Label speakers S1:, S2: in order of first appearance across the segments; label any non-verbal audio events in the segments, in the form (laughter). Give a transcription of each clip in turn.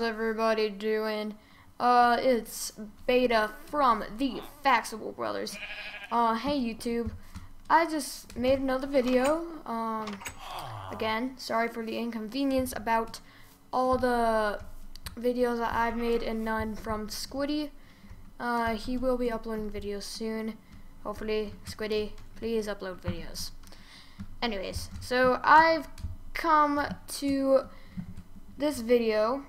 S1: How's everybody doing? Uh, it's Beta from the Faxovel Brothers. Uh, hey YouTube. I just made another video. Um, again, sorry for the inconvenience about all the videos that I've made and none from Squiddy. Uh, he will be uploading videos soon. Hopefully, Squiddy, please upload videos. Anyways, so I've come to this video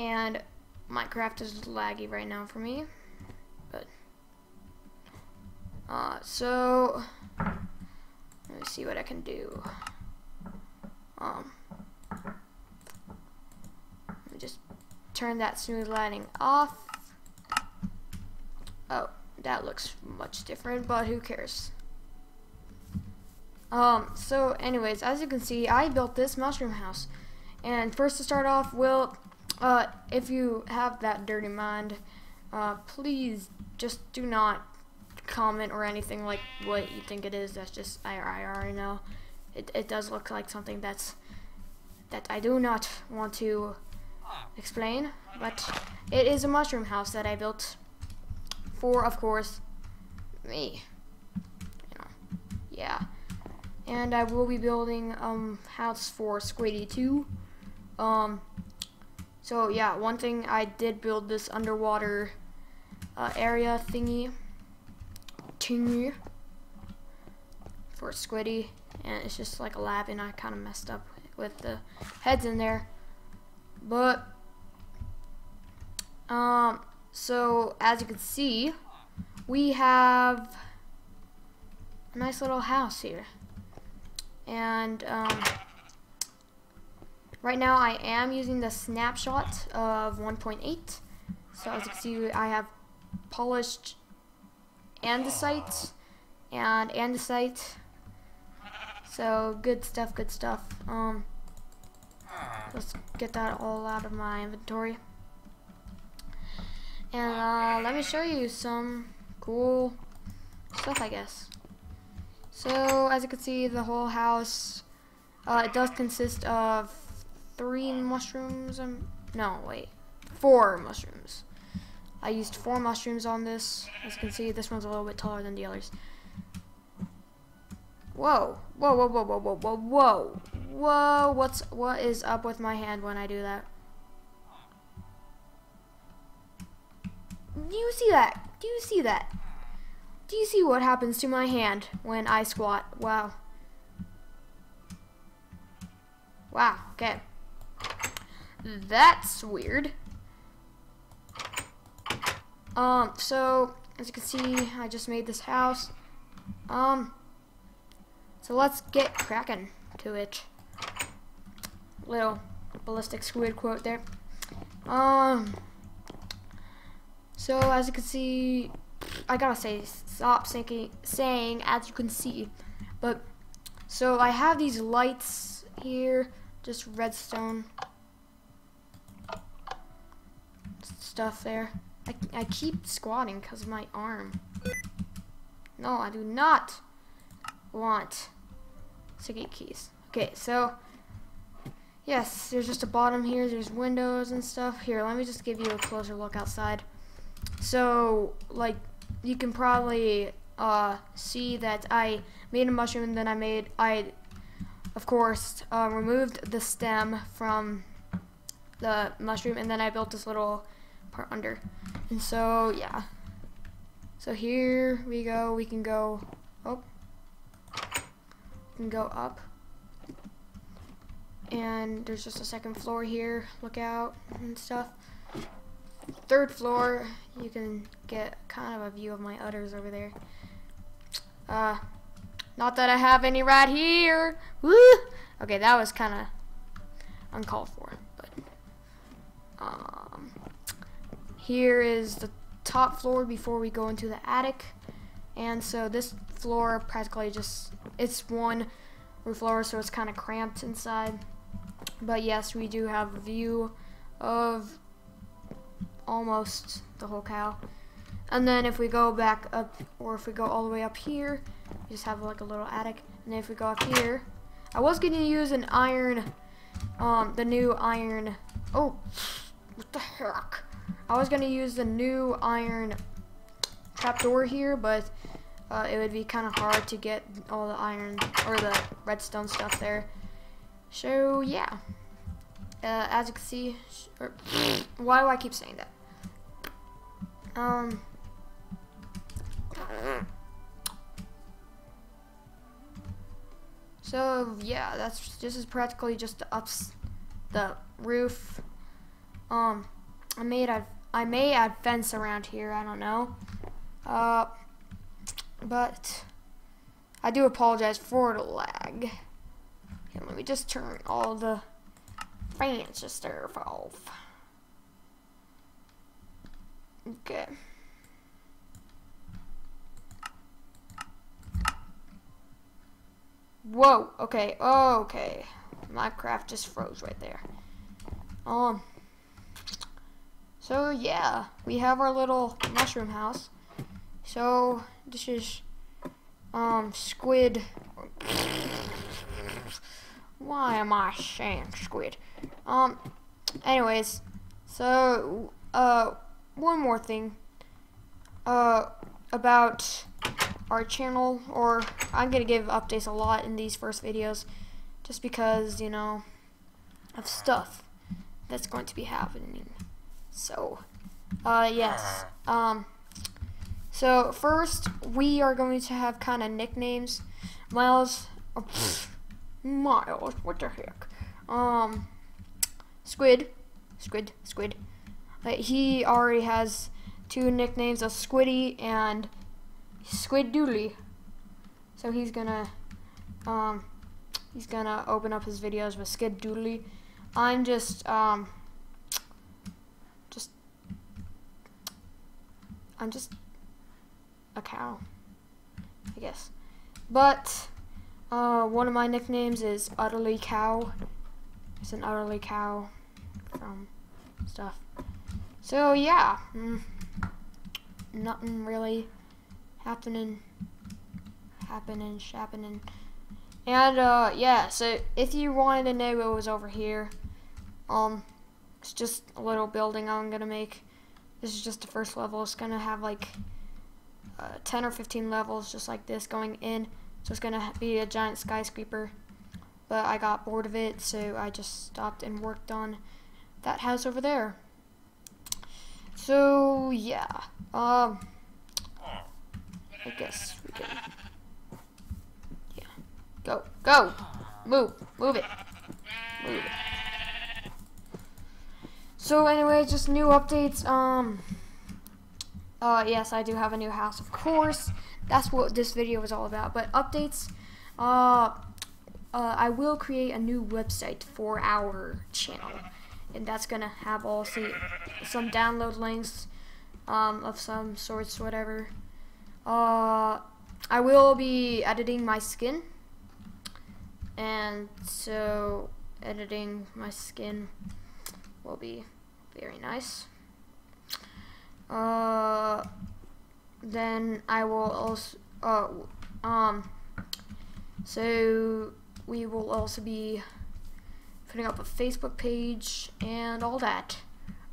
S1: and Minecraft is laggy right now for me but uh, so let me see what I can do. Um let me just turn that smooth lighting off. Oh that looks much different but who cares? Um, so anyways, as you can see, I built this mushroom house. And first to start off, Will, uh, if you have that dirty mind, uh, please just do not comment or anything like what you think it is. That's just, I, I already know. It, it does look like something that's, that I do not want to explain. But it is a mushroom house that I built for, of course, me. You know, yeah and I will be building um house for Squiddy too. Um, so yeah, one thing I did build this underwater uh, area thingy, thingy for Squiddy, and it's just like a lab, and I kind of messed up with the heads in there, but um, so as you can see, we have a nice little house here. And um, right now I am using the snapshot of 1.8 so as you can see I have polished andesite and andesite so good stuff good stuff. Um, let's get that all out of my inventory. And uh, let me show you some cool stuff I guess. So, as you can see, the whole house, uh, it does consist of three mushrooms. Um, no, wait, four mushrooms. I used four mushrooms on this. As you can see, this one's a little bit taller than the others. Whoa, whoa, whoa, whoa, whoa, whoa, whoa, whoa, whoa, what's, what is up with my hand when I do that? Do you see that? Do you see that? Do you see what happens to my hand when I squat? Wow. Wow, okay. That's weird. Um, so, as you can see, I just made this house. Um, so let's get cracking to it. Little BallisticSquid quote there. Um, so as you can see, I gotta say, stop thinking, saying, as you can see. But, so I have these lights here, just redstone stuff there. I, I keep squatting because of my arm. No, I do not want to get keys. Okay, so, yes, there's just a bottom here. There's windows and stuff. Here, let me just give you a closer look outside. So, like, you can probably uh, see that I made a mushroom and then I made, I, of course, uh, removed the stem from the mushroom and then I built this little part under. And so, yeah. So here we go, we can go, oh, we can go up. And there's just a second floor here, look out and stuff third floor, you can get kind of a view of my udders over there. Uh, not that I have any right here. Woo! Okay, that was kind of uncalled for, but um, here is the top floor before we go into the attic. And so this floor practically just, it's one roof floor, so it's kind of cramped inside. But yes, we do have a view of almost the whole cow. And then if we go back up, or if we go all the way up here, we just have like a little attic. And if we go up here, I was going to use an iron, um, the new iron, oh, what the heck? I was gonna use the new iron trapdoor here, but uh, it would be kind of hard to get all the iron or the redstone stuff there. So yeah, uh, as you can see, or, (sniffs) why do I keep saying that? Um. So yeah, that's this is practically just the ups, the roof. Um, I may add, I may add fence around here. I don't know. Uh, but I do apologize for the lag. Okay, let me just turn all the fans just off. Okay. Whoa, okay, okay. Minecraft just froze right there. Um, so yeah, we have our little mushroom house. So this is um squid. Why am I saying squid? Um, anyways, so uh, one more thing. Uh, about our channel, or I'm gonna give updates a lot in these first videos, just because you know of stuff that's going to be happening. So, uh, yes. Um, so first we are going to have kind of nicknames. Miles, oh, Miles, what the heck? Um, Squid, Squid, Squid. Uh, he already has two nicknames of Squiddy and Squid Doodly. So he's gonna um he's gonna open up his videos with Squid Doodly. I'm just um just I'm just a cow, I guess. But uh, one of my nicknames is Utterly Cow. It's an Utterly Cow from stuff. So yeah, mm, nothing really happening, happening, happening. And uh, yeah, so if you wanted to know what was over here, um, it's just a little building I'm gonna make. This is just the first level. It's gonna have like uh, 10 or 15 levels just like this going in. So it's gonna be a giant skyscraper. But I got bored of it, so I just stopped and worked on that house over there. So yeah, um, I guess we can. Yeah, go, go, move, move it, move it. So anyway, just new updates. Um, uh, yes, I do have a new house, of course. That's what this video was all about. But updates. Uh, uh, I will create a new website for our channel and that's gonna have also some download links um, of some sorts, whatever. Uh, I will be editing my skin, and so editing my skin will be very nice. Uh, then I will also, uh, um, so we will also be putting up a Facebook page and all that,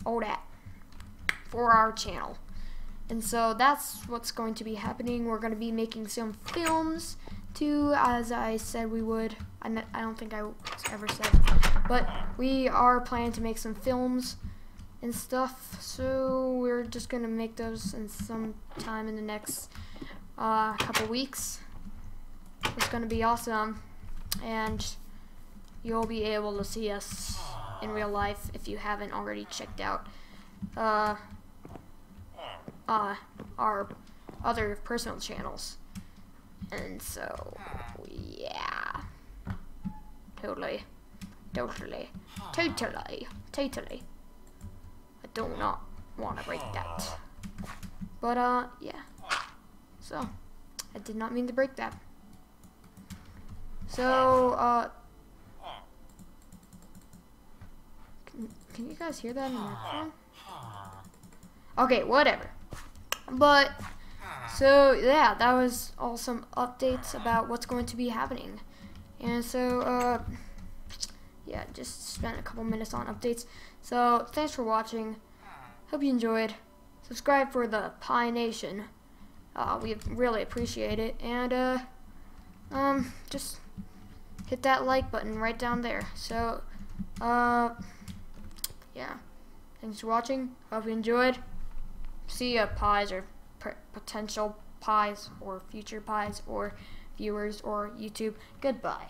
S1: all that for our channel. And so that's what's going to be happening. We're going to be making some films too, as I said we would. I, I don't think I ever said, but we are planning to make some films and stuff. So we're just to make those in some time in the next uh, couple weeks. It's to be awesome. And you'll be able to see us in real life if you haven't already checked out uh, uh, our other personal channels. And so, yeah. Totally. Totally. Totally. Totally. Do not want to break that. But, uh, yeah. So, I did not mean to break that. So, uh, Can you guys hear that in the microphone? Okay, whatever. But, so, yeah, that was all some updates about what's going to be happening. And so, uh, yeah, just spent a couple minutes on updates. So thanks for watching. Hope you enjoyed. Subscribe for the Pi Nation. Uh, we really appreciate it. And uh, um, just hit that like button right down there. So, uh, yeah. Thanks for watching. Hope you enjoyed. See ya, pies or potential pies or future pies or viewers or YouTube. Goodbye.